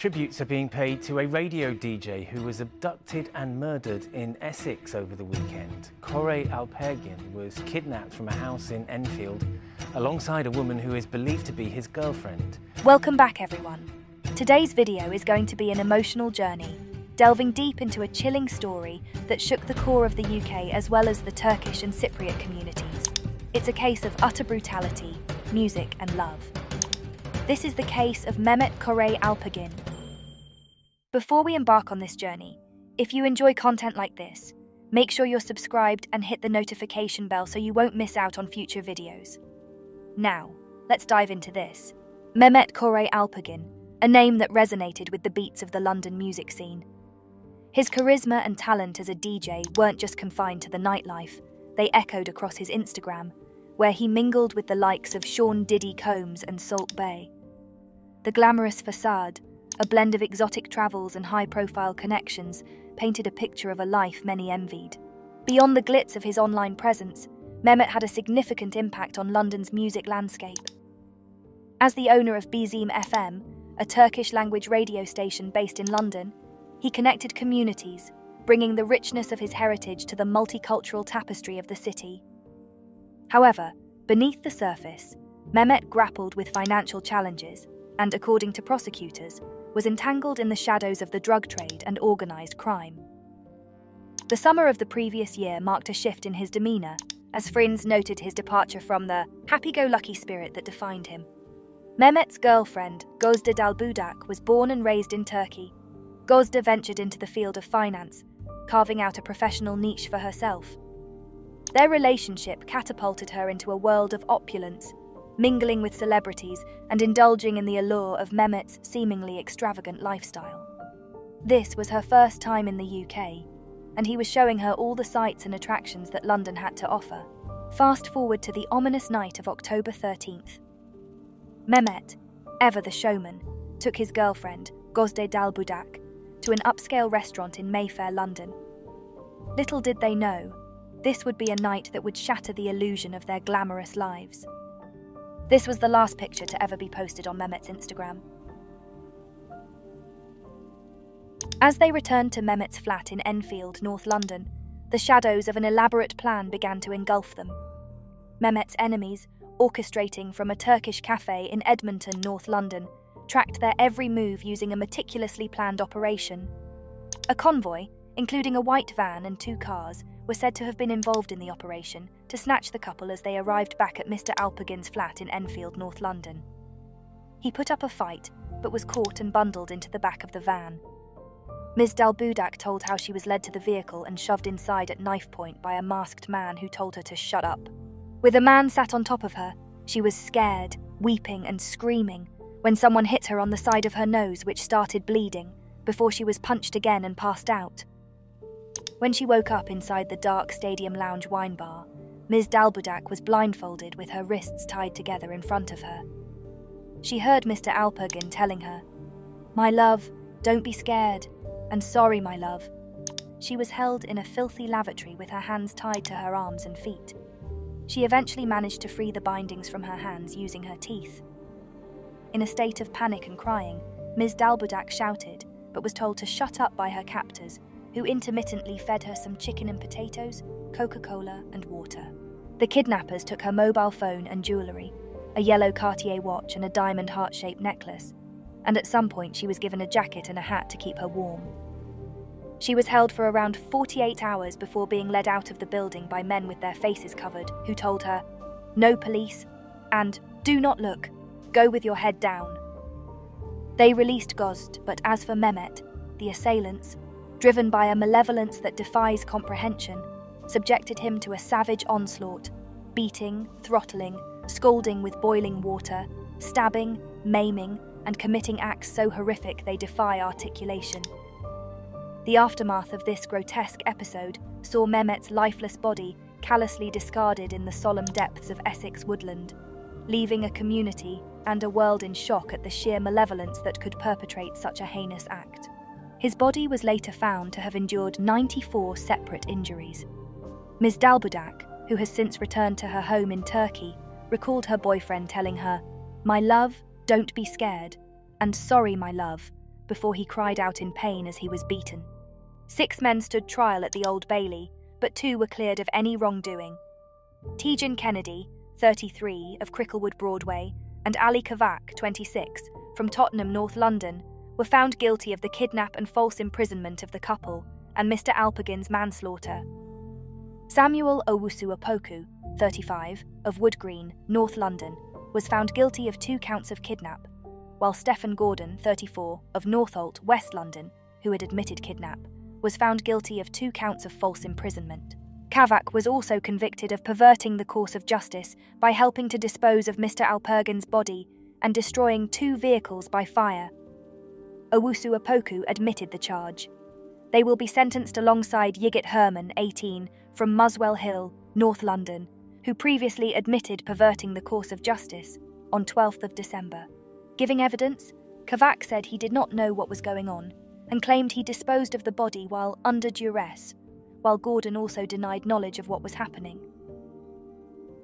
Tributes are being paid to a radio DJ who was abducted and murdered in Essex over the weekend. Corey Alpergin was kidnapped from a house in Enfield alongside a woman who is believed to be his girlfriend. Welcome back, everyone. Today's video is going to be an emotional journey, delving deep into a chilling story that shook the core of the UK as well as the Turkish and Cypriot communities. It's a case of utter brutality, music, and love. This is the case of Mehmet Koray Alpergin, before we embark on this journey, if you enjoy content like this, make sure you're subscribed and hit the notification bell so you won't miss out on future videos. Now, let's dive into this. Mehmet Koray Alpergin, a name that resonated with the beats of the London music scene. His charisma and talent as a DJ weren't just confined to the nightlife, they echoed across his Instagram, where he mingled with the likes of Sean Diddy Combs and Salt Bae. The glamorous facade, a blend of exotic travels and high profile connections painted a picture of a life many envied. Beyond the glitz of his online presence, Mehmet had a significant impact on London's music landscape. As the owner of Bizim FM, a Turkish language radio station based in London, he connected communities, bringing the richness of his heritage to the multicultural tapestry of the city. However, beneath the surface, Mehmet grappled with financial challenges and, according to prosecutors, was entangled in the shadows of the drug trade and organised crime. The summer of the previous year marked a shift in his demeanour, as friends noted his departure from the happy go lucky spirit that defined him. Mehmet's girlfriend, Gozde Dalbudak, was born and raised in Turkey. Gozde ventured into the field of finance, carving out a professional niche for herself. Their relationship catapulted her into a world of opulence mingling with celebrities and indulging in the allure of Mehmet's seemingly extravagant lifestyle. This was her first time in the UK, and he was showing her all the sights and attractions that London had to offer. Fast forward to the ominous night of October 13th. Mehmet, ever the showman, took his girlfriend, Gozde Dalbudak, to an upscale restaurant in Mayfair, London. Little did they know, this would be a night that would shatter the illusion of their glamorous lives. This was the last picture to ever be posted on Mehmet's Instagram. As they returned to Mehmet's flat in Enfield, North London, the shadows of an elaborate plan began to engulf them. Mehmet's enemies, orchestrating from a Turkish cafe in Edmonton, North London, tracked their every move using a meticulously planned operation. A convoy, including a white van and two cars, were said to have been involved in the operation to snatch the couple as they arrived back at Mr. Alpergin's flat in Enfield, North London. He put up a fight, but was caught and bundled into the back of the van. Ms. Dalbudak told how she was led to the vehicle and shoved inside at knife point by a masked man who told her to shut up. With a man sat on top of her, she was scared, weeping, and screaming when someone hit her on the side of her nose, which started bleeding, before she was punched again and passed out. When she woke up inside the dark Stadium Lounge wine bar, Ms. Dalbudak was blindfolded with her wrists tied together in front of her. She heard Mr. Alpergin telling her, My love, don't be scared, and sorry, my love. She was held in a filthy lavatory with her hands tied to her arms and feet. She eventually managed to free the bindings from her hands using her teeth. In a state of panic and crying, Ms. Dalbudak shouted, but was told to shut up by her captors who intermittently fed her some chicken and potatoes, Coca Cola, and water. The kidnappers took her mobile phone and jewellery, a yellow Cartier watch, and a diamond heart shaped necklace, and at some point she was given a jacket and a hat to keep her warm. She was held for around 48 hours before being led out of the building by men with their faces covered, who told her, No police, and do not look, go with your head down. They released Gozd, but as for Mehmet, the assailants, driven by a malevolence that defies comprehension, subjected him to a savage onslaught, beating, throttling, scalding with boiling water, stabbing, maiming, and committing acts so horrific they defy articulation. The aftermath of this grotesque episode saw Mehmet's lifeless body callously discarded in the solemn depths of Essex woodland, leaving a community and a world in shock at the sheer malevolence that could perpetrate such a heinous act. His body was later found to have endured 94 separate injuries. Ms. Dalbudak, who has since returned to her home in Turkey, recalled her boyfriend telling her, My love, don't be scared, and sorry, my love, before he cried out in pain as he was beaten. Six men stood trial at the Old Bailey, but two were cleared of any wrongdoing. Tejan Kennedy, 33, of Cricklewood Broadway, and Ali Kavak, 26, from Tottenham, North London, were found guilty of the kidnap and false imprisonment of the couple and Mr. Alpergin's manslaughter. Samuel Owusu Opoku, 35, of Wood Green, North London, was found guilty of two counts of kidnap, while Stephen Gordon, 34, of Northolt, West London, who had admitted kidnap, was found guilty of two counts of false imprisonment. Kavak was also convicted of perverting the course of justice by helping to dispose of Mr. Alpergin's body and destroying two vehicles by fire. Owusu Opoku admitted the charge. They will be sentenced alongside Yigit Herman, 18, from Muswell Hill, North London, who previously admitted perverting the course of justice on 12th of December. Giving evidence, Kavak said he did not know what was going on and claimed he disposed of the body while under duress, while Gordon also denied knowledge of what was happening.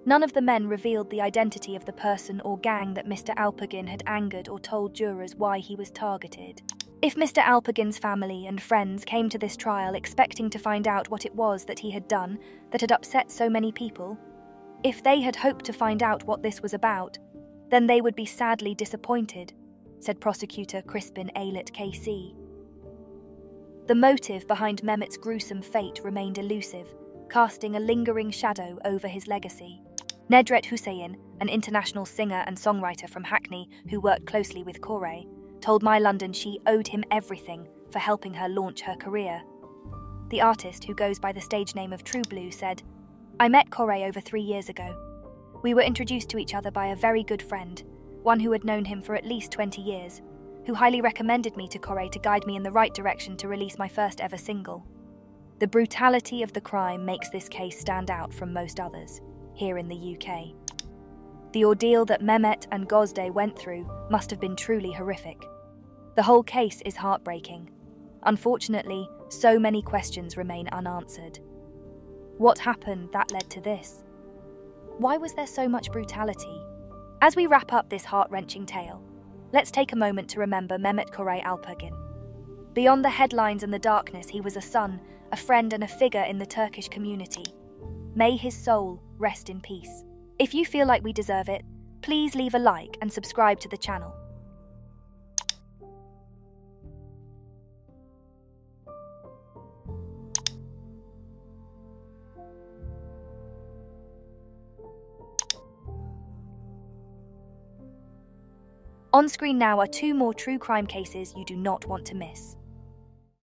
None of the men revealed the identity of the person or gang that Mr. Alpergin had angered or told jurors why he was targeted. If Mr. Alpergin's family and friends came to this trial expecting to find out what it was that he had done that had upset so many people, if they had hoped to find out what this was about, then they would be sadly disappointed, said prosecutor Crispin Aylett KC. The motive behind Mehmet's gruesome fate remained elusive, casting a lingering shadow over his legacy. Nedret Hussein, an international singer and songwriter from Hackney who worked closely with Corey, told My London she owed him everything for helping her launch her career. The artist, who goes by the stage name of True Blue, said, I met Corey over three years ago. We were introduced to each other by a very good friend, one who had known him for at least 20 years, who highly recommended me to Corey to guide me in the right direction to release my first ever single. The brutality of the crime makes this case stand out from most others here in the UK. The ordeal that Mehmet and Gozde went through must have been truly horrific. The whole case is heartbreaking. Unfortunately, so many questions remain unanswered. What happened that led to this? Why was there so much brutality? As we wrap up this heart wrenching tale, let's take a moment to remember Mehmet Koray Alpergin. Beyond the headlines and the darkness, he was a son, a friend, and a figure in the Turkish community. May his soul rest in peace. If you feel like we deserve it, please leave a like and subscribe to the channel. On screen now are two more true crime cases you do not want to miss.